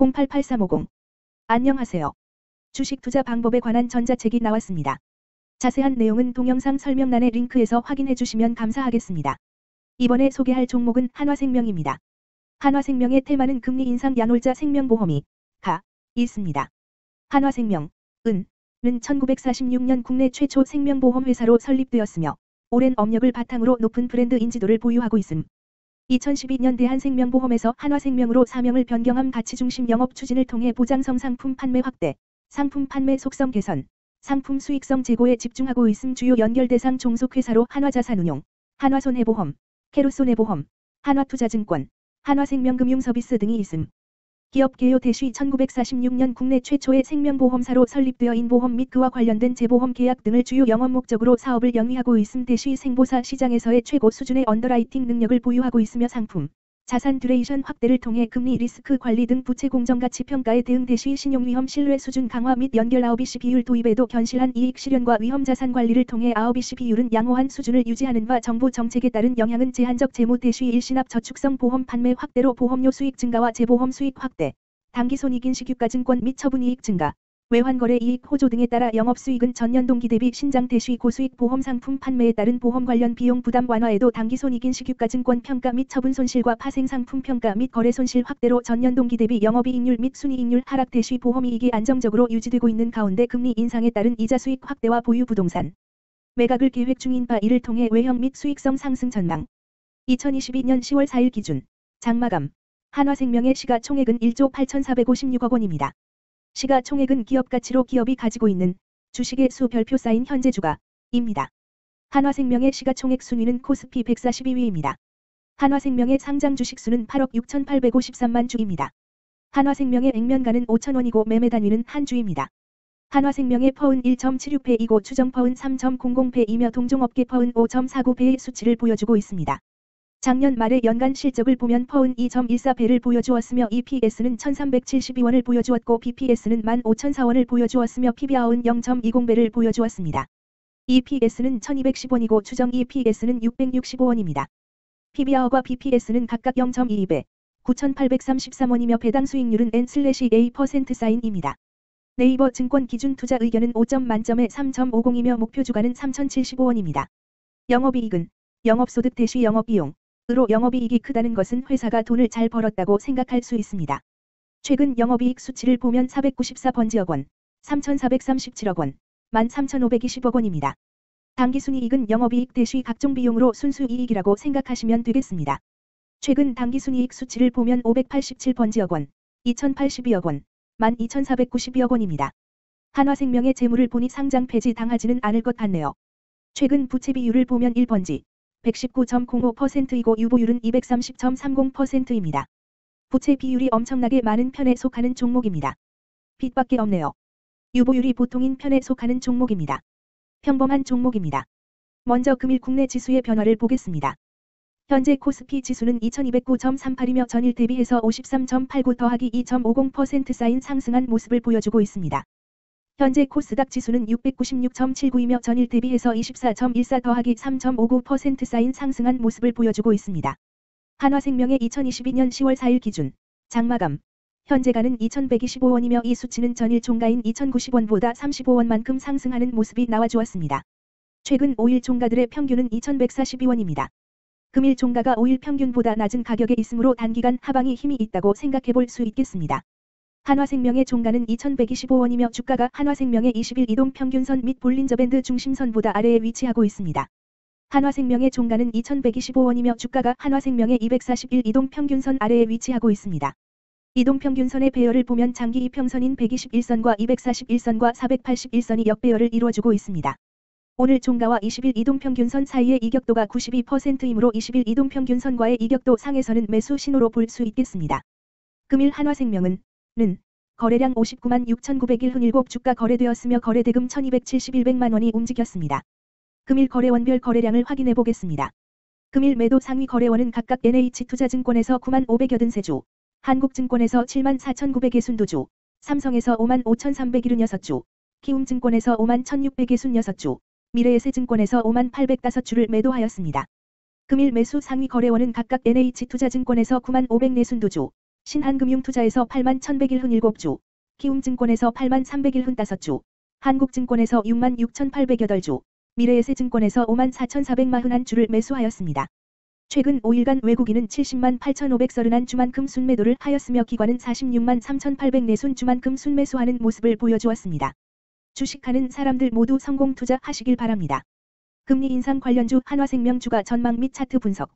088350 안녕하세요. 주식 투자 방법에 관한 전자책이 나왔습니다. 자세한 내용은 동영상 설명란의 링크에서 확인해 주시면 감사하겠습니다. 이번에 소개할 종목은 한화생명입니다. 한화생명의 테마는 금리 인상 양월자 생명보험이 가 있습니다. 한화생명 은는 1946년 국내 최초 생명보험 회사로 설립되었으며 오랜 업력을 바탕으로 높은 브랜드 인지도를 보유하고 있음. 2012년 대한생명보험에서 한화생명으로 사명을 변경함 가치중심 영업 추진을 통해 보장성 상품 판매 확대, 상품 판매 속성 개선, 상품 수익성 제고에 집중하고 있음 주요 연결 대상 종속회사로 한화자산운용, 한화손해보험, 캐롯손해보험, 한화투자증권, 한화생명금융서비스 등이 있음. 기업 개요 대시 1946년 국내 최초의 생명보험사로 설립되어 인보험 및 그와 관련된 재보험 계약 등을 주요 영업 목적으로 사업을 영위하고 있음 대시 생보사 시장에서의 최고 수준의 underwriting 능력을 보유하고 있으며 상품, 자산 듀레이션 확대를 통해 금리 리스크 관리 등 부채 공정 가치 평가에 대응 대시 신용 위험 신뢰 수준 강화 및 연결 RBC 비율 도입에도 견실한 이익 실현과 위험 자산 관리를 통해 RBC 비율은 양호한 수준을 유지하는 바 정부 정책에 따른 영향은 제한적 재무 대시 일시납 저축성 보험 판매 확대로 보험료 수익 증가와 재보험 수익 확대, 당기손익인식 유가증권 및 처분 이익 증가, 외환거래 이익 호조 등에 따라 영업수익은 전년 동기 대비 신장 대시 고수익 보험 상품 판매에 따른 보험 관련 비용 부담 완화에도 당기손익인식 유가증권 평가 및 처분 손실과 파생 상품 평가 및 거래 손실 확대로 전년 동기 대비 영업이익률 및 순이익률 하락 대시 보험이익이 안정적으로 유지되고 있는 가운데 금리 인상에 따른 이자 수익 확대와 보유 부동산 매각을 계획 중인 바 이를 통해 외형 및 수익성 상승 전망 2022년 10월 4일 기준 장마감 한화생명의 시가총액은 1조 8,456억 원입니다. 시가총액은 기업가치로 기업이 가지고 있는 주식의 수 별표 쌓인 현재 주가입니다. 한화생명의 시가총액 순위는 코스피 142위입니다. 한화생명의 상장 주식수는 8억 6,853만 주입니다. 한화생명의 액면가는 5천원이고 매매 단위는 한 주입니다. 한화생명의 퍼은 1.76배이고 추정 퍼은 3.00배이며 동종업계 퍼은 5.49배의 수치를 보여주고 있습니다. 작년 말의 연간 실적을 보면 퍼은 2.14배를 보여주었으며 EPS는 1372원을 보여주었고 BPS는 15,004원을 보여주었으며 PBR은 0.20배를 보여주었습니다. EPS는 1210원이고 추정 EPS는 665원입니다. PBR과 BPS는 각각 0.22배, 9,833원이며 배당 수익률은 N/A% 사인입니다. 네이버 증권 기준 투자 의견은 5점 만점에 3.50이며 목표 주가는 3,075원입니다. 영업이익은 영업소득 대시 영업비용, 으로 영업이익이 크다는 것은 회사가 돈을 잘 벌었다고 생각할 수 있습니다. 최근 영업이익 수치를 보면 494번지억 원, 3,437억 원, 13,520억 원입니다. 당기순이익은 영업이익 대시 각종 비용으로 순수이익이라고 생각하시면 되겠습니다. 최근 당기순이익 수치를 보면 587번지억 원, 2,082억 원, 12,492억 원입니다. 한화생명의 재물을 보니 상장 폐지 당하지는 않을 것 같네요. 최근 부채 비율을 보면 1번지, 119.05%이고 유보율은 230.30%입니다. 부채 비율이 엄청나게 많은 편에 속하는 종목입니다. 빚밖에 없네요. 유보율이 보통인 편에 속하는 종목입니다. 평범한 종목입니다. 먼저 금일 국내 지수의 변화를 보겠습니다. 현재 코스피 지수는 2209.38이며 전일 대비해서 53.89 더하기 2.50% 쌓인 상승한 모습을 보여주고 있습니다. 현재 코스닥 지수는 696.79이며 전일 대비해서 24.14 더하기 3.59% 쌓인 상승한 모습을 보여주고 있습니다. 한화생명의 2022년 10월 4일 기준 장마감 현재가는 2125원이며 이 수치는 전일 종가인 2090원보다 35원만큼 상승하는 모습이 나와주었습니다. 최근 5일 종가들의 평균은 2142원입니다. 금일 종가가 5일 평균보다 낮은 가격에 있으므로 단기간 하방이 힘이 있다고 생각해 볼 수 있겠습니다. 한화생명의 종가는 2125원이며 주가가 한화생명의 20일 이동 평균선 및 볼린저밴드 중심선보다 아래에 위치하고 있습니다. 한화생명의 종가는 2125원이며 주가가 한화생명의 241 이동 평균선 아래에 위치하고 있습니다. 이동 평균선의 배열을 보면 장기 이평선인 121선과 241선과 481선이 역배열을 이루어주고 있습니다. 오늘 종가와 20일 이동평균선 사이의 이격도가 92%이므로 20일 이동평균선과의 이격도 상에서는 매수 신호로 볼 수 있겠습니다. 금일 한화생명은 는 거래량 59만 6,901 흔 7 주가 거래되었으며 거래대금 1,271백만 원이 움직였습니다. 금일 거래원별 거래량을 확인해 보겠습니다. 금일 매도 상위 거래원은 각각 NH투자증권에서 9만 583주, 한국증권에서 7만 4,962주, 삼성에서 5만 5,376주, 키움증권에서 5만 1,666주, 미래에셋증권에서 5만 805주를 매도하였습니다. 금일 매수 상위 거래원은 각각 NH투자증권에서 9만 504주, 신한금융투자에서 8만 1101흔 7주, 키움증권에서 8만 301흔 5주, 한국증권에서 6만 6808주, 미래에셋증권에서 5만 4441주를 매수하였습니다. 최근 5일간 외국인은 70만 8531주만큼 순매도를 하였으며 기관은 46만 3804순 주만큼 순매수하는 모습을 보여주었습니다. 주식하는 사람들 모두 성공 투자하시길 바랍니다. 금리 인상 관련주 한화생명 주가 전망 및 차트 분석